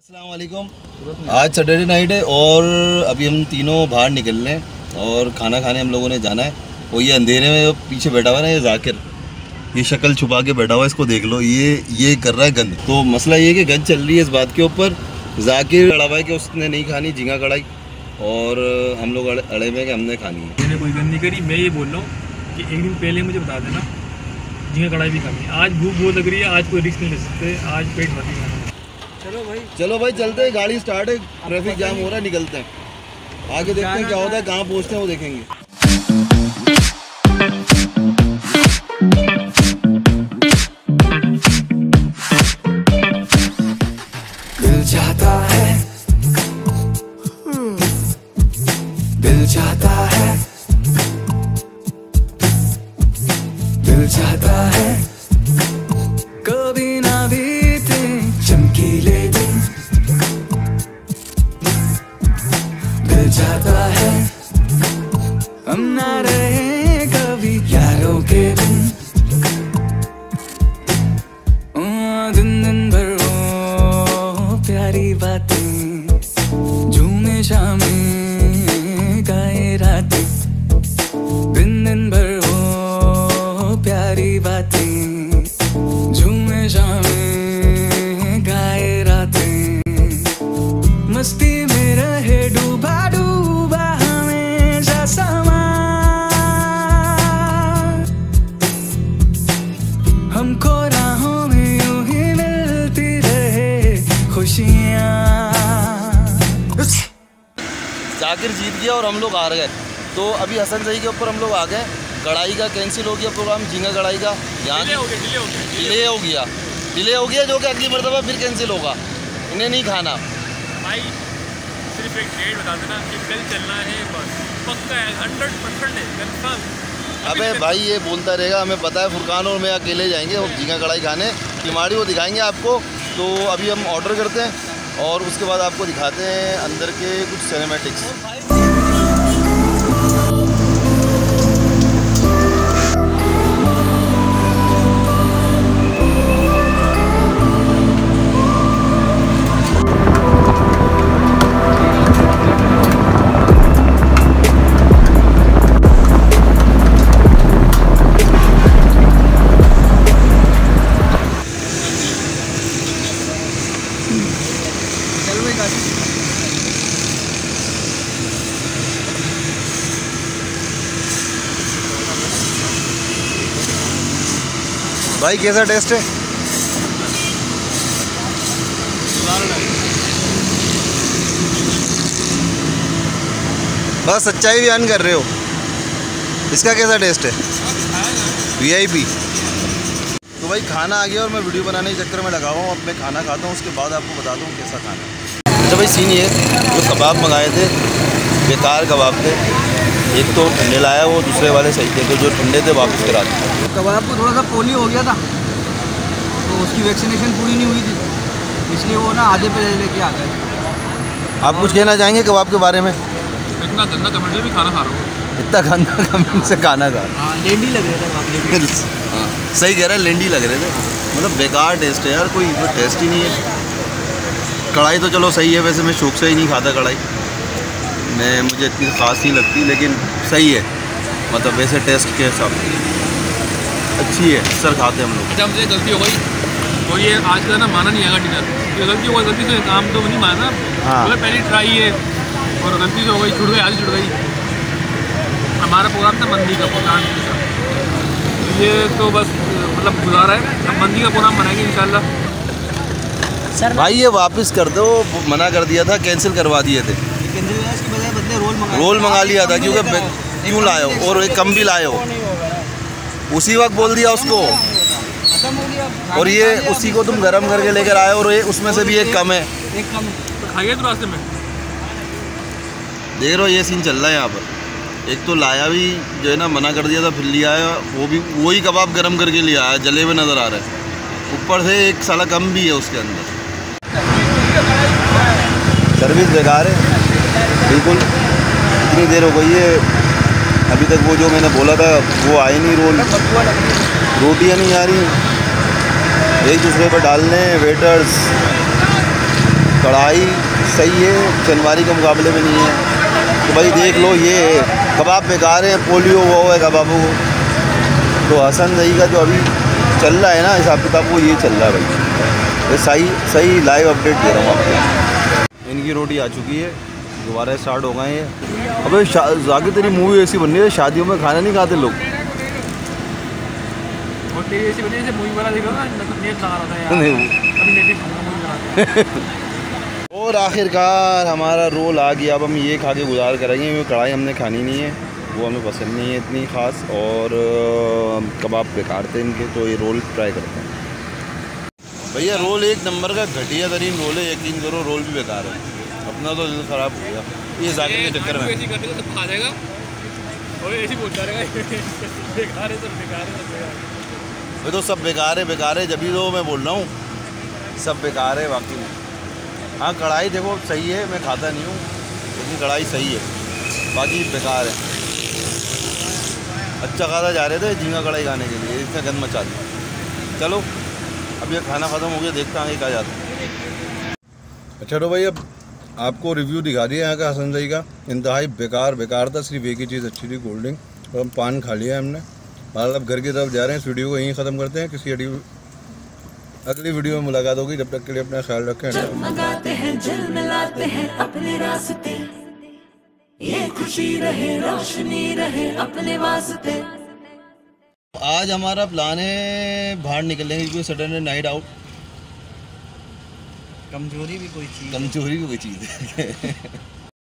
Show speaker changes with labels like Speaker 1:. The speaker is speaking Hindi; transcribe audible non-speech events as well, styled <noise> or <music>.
Speaker 1: असलकुम आज सैटरडे नाइट है और अभी हम तीनों बाहर निकल रहे हैं और खाना खाने हम लोगों ने जाना है। और ये अंधेरे में पीछे बैठा हुआ है ना, ये जाकिर। ये शक्ल छुपा के बैठा हुआ है, इसको देख लो। ये ये कर रहा है गंद। तो मसला ये है कि गंद चल रही है इस बात के ऊपर। जाकिर अड़ा हुआ है कि उसने नहीं खानी, झींगा कढ़ाई और हम लोग अड़े में कि हमने खानी है।
Speaker 2: मैंने कोई गंद नहीं करी। मैं ये बोल रहा हूँ कि एक दिन पहले मुझे बता देना, झींगा कढ़ाई भी खानी आज भूख बहुत लग रही है, आज कोई रिस्क नहीं ले सकते। आज पेट भर खाना चलो भाई।
Speaker 1: चलो भाई चलते हैं गाड़ी स्टार्ट है ट्रैफ़िक जाम हो रहा है निकलते हैं। आगे देखते हैं क्या होता है कहाँ पहुँचते हैं वो देखेंगे।
Speaker 3: चाहता है। हम ना रहे कभी यारों के बिन।
Speaker 1: जाकिर जीत गया और हम लोग हार गए। तो अभी हसन सही के ऊपर हम लोग आ गए। कढ़ाई का कैंसिल हो गया प्रोग्राम झींगा कढ़ाई का। यहाँ
Speaker 2: डिले हो गया डिले हो गया
Speaker 1: डिले हो गया। जो कि अगली मरतबा फिर कैंसिल होगा। इन्हें नहीं खाना।
Speaker 2: भाई सिर्फ़ एक डेट बता देना कि कल चलना है बस। पक्का है हंड्रेड परसेंट है कंफर्म
Speaker 1: अबे भाई ये बोलता रहेगा हमें पता है फुरकान और मैं अकेले जाएँगे और झींगा कढ़ाई खाने। किमाड़ी वो दिखाएँगे आपको। तो अभी हम ऑर्डर करते हैं। और उसके बाद आपको दिखाते हैं अंदर के कुछ सिनेमेटिक्स भाई, कैसा टेस्ट है? बस सच्चाई बयान कर रहे हो। इसका कैसा टेस्ट है? वीआईपी तो भाई, खाना आ गया और मैं वीडियो बनाने के चक्कर में लगा हुआ हूँ। अब मैं खाना खाता हूँ, उसके बाद आपको बताता हूँ कैसा खाना है। अच्छा भाई सीन ये जो कबाब मंगाए थे बेकार कबाब थे एक तो ठंडे लाया वो दूसरे वाले सही थे तो जो ठंडे थे वापस करा दिए
Speaker 4: कबाब को थोड़ा सा पोलियो हो गया था तो उसकी वैक्सीनेशन पूरी नहीं हुई थी इसलिए वो ना आधे पे लेके आ गए।
Speaker 1: आप कुछ कहना चाहेंगे कबाब के बारे में?
Speaker 2: इतना गंदा कमर्शियल भी खाना खा रहा हूँ।
Speaker 1: इतना खाना कम से खाना खा
Speaker 4: हाँ। लेंडी लग रहे थे
Speaker 1: हाँ, सही कह रहा है लेंडी लग रहे थे। मतलब बेकार टेस्ट है यार कोई टेस्ट ही नहीं है। कढ़ाई तो चलो सही है वैसे मैं शौक से ही नहीं खाता कढ़ाई। मैं मुझे इतनी ख़ास नहीं लगती लेकिन सही है। मतलब वैसे टेस्ट के हिसाब से। अच्छी है सर खाते हम लोग।
Speaker 2: अच्छा हमसे गलती हो गई। और ये आज का ना माना नहीं आएगा डिनर ये गलती हो गई गलती से काम तो नहीं माना।
Speaker 1: हाँ।
Speaker 2: मतलब पहली ट्राई है और गलती से हो गई छुट गई आधी छुट गई। हमारा प्रोग्राम था मंदी का प्रोग्राम तो ये तो बस मतलब गुजारा है। हम मंदी का प्रोग्राम बनाएँगे इंशाल्लाह।
Speaker 1: भाई ये वापस कर दो मना कर दिया था कैंसिल करवा दिए थे।
Speaker 4: केंद्रीय विकास के बजाय बदले रोल मंगा
Speaker 1: रोल मंगा लिया था क्योंकि क्यों लाए हो? और एक कम भी लाए हो। उसी वक्त बोल दिया उसको। और ये उसी को तुम गर्म करके लेकर आए और ये उसमें से भी एक कम है।
Speaker 4: एक कम
Speaker 2: तो खाइए तो रास्ते में।
Speaker 1: देख रहे हो ये सीन चल रहा है यहाँ पर। एक तो लाया भी जो है ना मना कर दिया था फिर लिया है वो भी वही कबाब गर्म करके लिया है जले हुए नज़र आ रहा है। ऊपर से एक साला कम भी है उसके अंदर। सर्विस बेकार है। बिल्कुल, इतनी देर हो गई है। अभी तक वो जो मैंने बोला था, वो आए नहीं, रोल। रोटियाँ नहीं आ रही। एक दूसरे पर डालने वेटर्स कढ़ाई सही है, जनवरी के मुकाबले में नहीं है। तो भाई देख लो, ये कबाब बेकार है, पोलियो हुआ है कबाबों को तो हसन दही का जो अभी चल रहा है ना हिसाब किताब वो ये चल रहा है भाई। सही सही लाइव अपडेट दे रहा हूँ आपको। इनकी रोटी आ चुकी है। दोबारा स्टार्ट हो गए हैं। अबे जाके तेरी मूवी ऐसी बन रही है शादियों में खाना नहीं खाते लोग।
Speaker 2: और मतलब नेट लगा रहा था यार।
Speaker 1: नहीं।
Speaker 2: अभी नेट मूवी बना <laughs>
Speaker 1: और आखिरकार हमारा रोल आ गया। अब हम ये खा के गुजार करेंगे क्योंकि कढ़ाई हमने खानी नहीं है। वो हमें पसंद नहीं है इतनी ख़ास और कबाब बेकार थे इनके तो ये रोल ट्राई करते हैं। भैया रोल एक नंबर का घटिया तरीन रोल है यकीन करो रोल भी बेकार है। अपना तो दिल ख़राब हो गया। ये जाकिर के चक्कर में।
Speaker 2: तो खा जाएगा। और ऐसी बोलता रहेगा <laughs> बेकार है सब बेकार है सब बेकार है।
Speaker 1: तो सब बेकार है बेकार है। जब भी तो मैं बोल रहा हूँ सब बेकार है बाकी में। हाँ कढ़ाई देखो सही है मैं खाता नहीं हूँ लेकिन कढ़ाई सही है। बाकी बेकार है। अच्छा खासा जा रहे थे झींगा कढ़ाई खाने के लिए इसने गंद मचा दी चलो। अब ये खाना ख़त्म हो गया देखते हैं आगे क्या जाता है। अच्छा तो भाई अब आपको रिव्यू दिखा दिया यहाँ का हसन दही का। इंतहाई बेकार बेकार था सिर्फ़ एक ही चीज़ अच्छी थी कोल्ड ड्रिंक और हम पान खा लिया हमने। बहरहाल अब घर की तरफ़ जा रहे हैं इस वीडियो को यहीं ख़त्म करते हैं। किसी अगली वीडियो में मुलाकात होगी जब तक के लिए अपना ख्याल रखें।
Speaker 5: जगमगाते हैं जल मिलाते हैं अपने रास्ते। ये खुशी रहे रोशनी रहे अपने वास्ते।
Speaker 1: आज हमारा प्लान है बाहर निकलने क्योंकि सैटरडे नाइट आउट
Speaker 4: कमज़ोरी भी कोई चीज़
Speaker 1: कमज़ोरी भी कोई चीज़ है। <laughs>